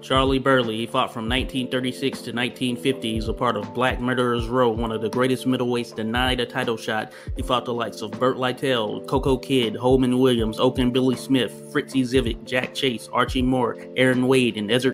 Charley Burley, he fought from 1936 to 1950. He's a part of Black Murderers Row, one of the greatest middleweights denied a title shot. He fought the likes of Bert Lytell, Cocoa Kid, Holman Williams, Oakland Billy Smith, Fritzie Zivic, Jack Chase, Archie Moore, Aaron Wade, and Ezzard.